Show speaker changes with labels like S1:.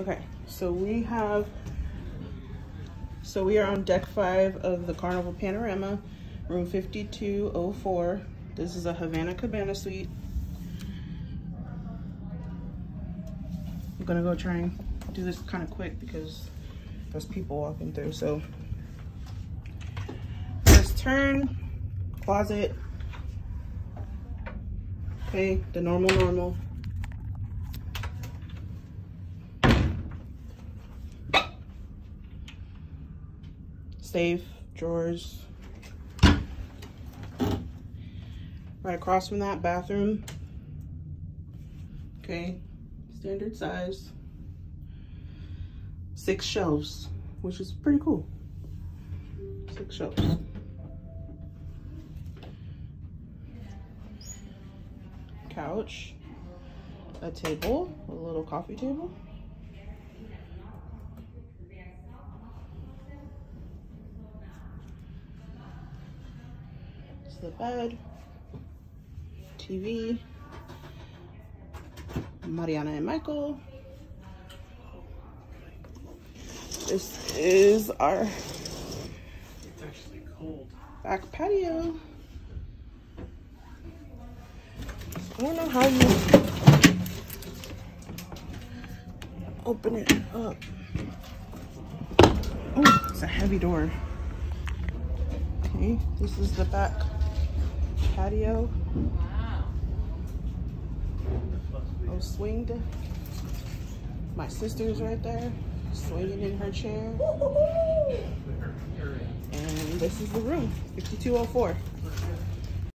S1: Okay, so we have, so we are on deck five of the Carnival Panorama, room 5204. This is a Havana Cabana suite. I'm gonna go try and do this kind of quick because there's people walking through. So first turn, closet. Okay, the normal, normal. Safe, drawers. Right across from that, bathroom. Okay, standard size. Six shelves, which is pretty cool. Six shelves. Couch, a table, a little coffee table. The bed, TV, Mariana and Michael. This is our
S2: it's actually cold.
S1: back patio. I don't know how you open it up. Oh, it's a heavy door. Okay, this is the back patio. Wow. Oh, swinged. My sister's right there, swinging in her chair. And this is the room, 5204.